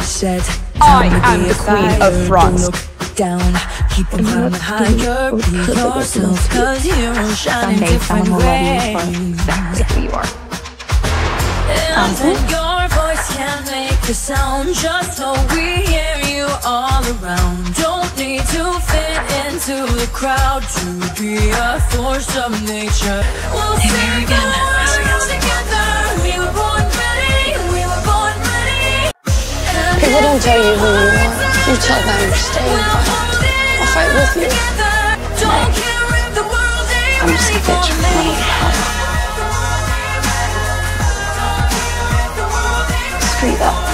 said, I "Time am the queen fighter, of France." Down, keep your mind higher, be yourself, cause heroes shine in different someone will love you for ways. exactly who you are. And that your voice can make a sound just so we hear you all around. Don't need to fit into the crowd to be a force of nature. We'll sing People don't tell you who you are. You tell them stay and fight. I'll fight with you. I'm just a bitch from me. another Screw that.